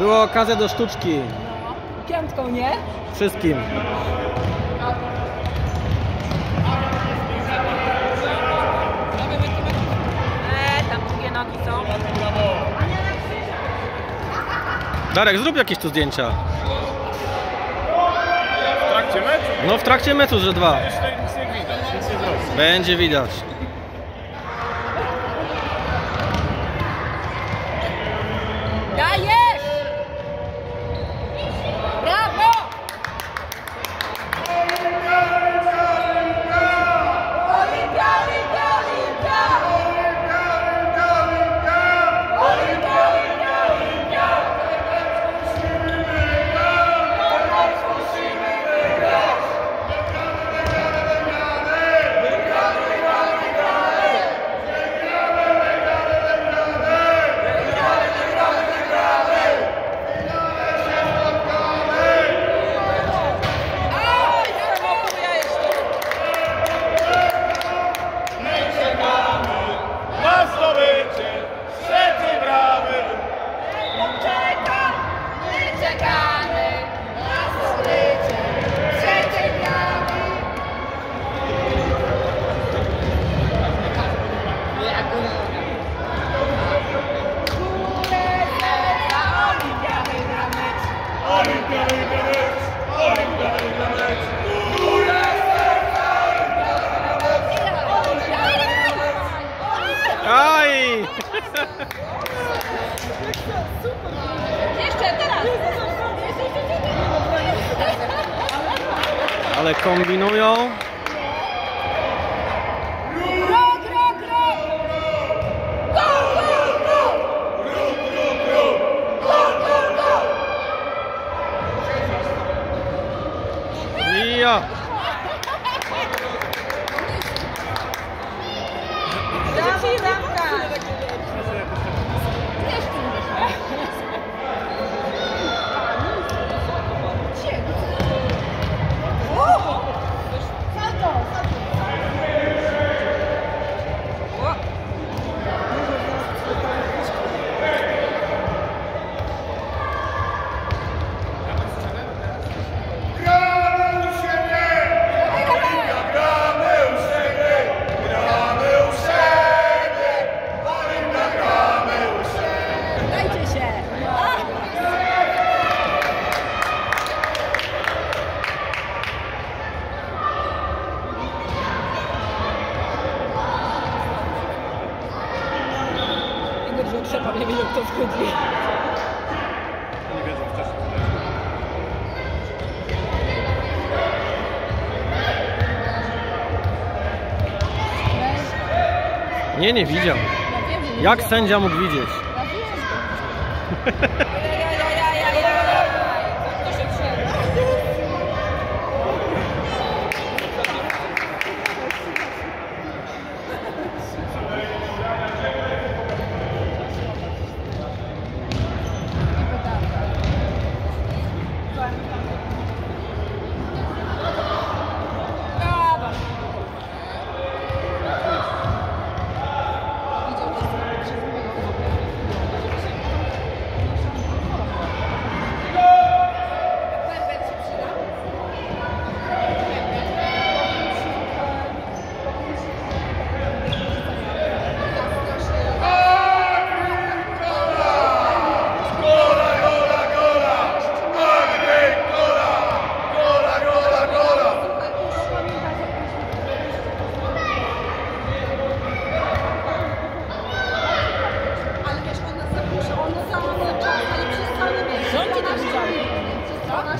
Była okazja do sztuczki. No. Piątką, nie? Wszystkim. Eee, Darek, zrób jakieś tu zdjęcia. W trakcie meczu? No w trakcie meczu, że dwa. Będzie widać. ale kombinują. wstydzi. Nie wiedzą. Nie, widział. Jak sędzia mógł widzieć?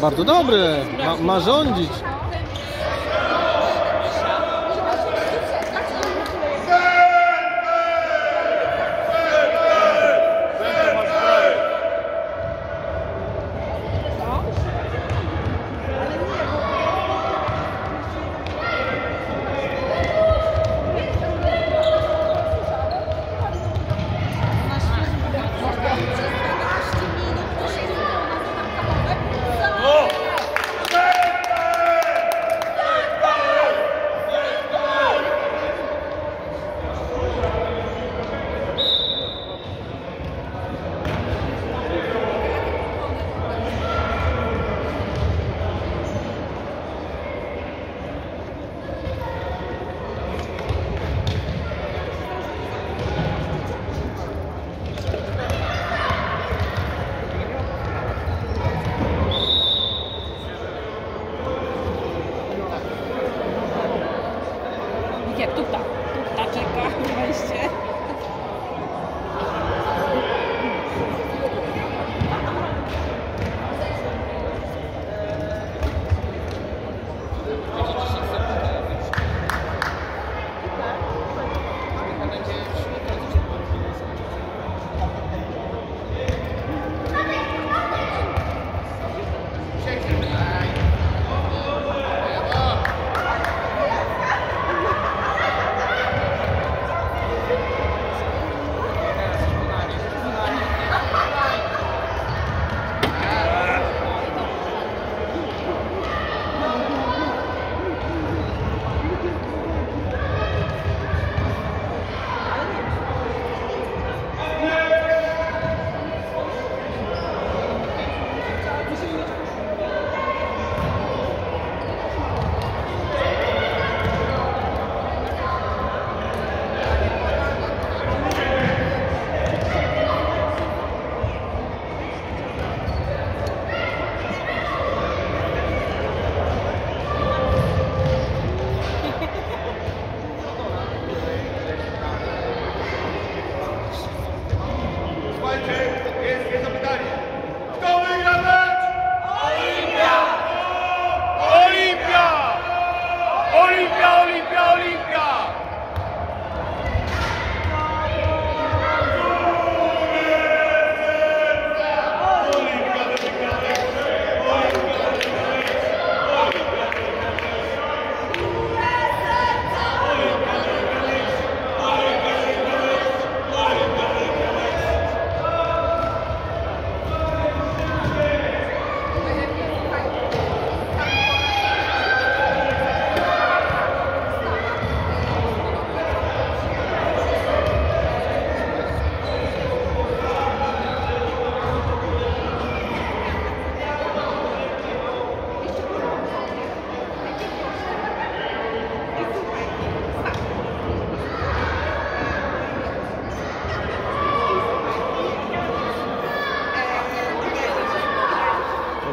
Bardzo dobry, ma, ma rządzić. Tak jak tutaj. Tutaj czeka, wejście.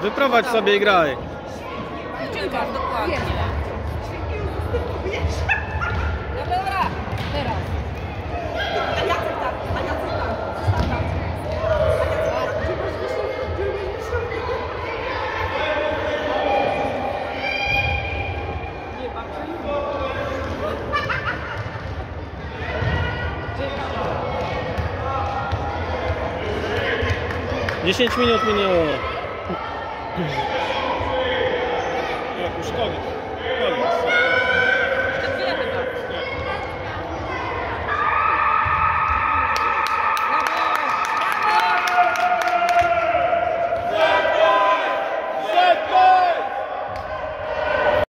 Wyprowadź sobie i graj. Dziękuję, dokładnie. Dobra, dobra. Teraz. A Jacek tak, a Jacek tak. Zostaw tak. A Так, уж как это? Как это?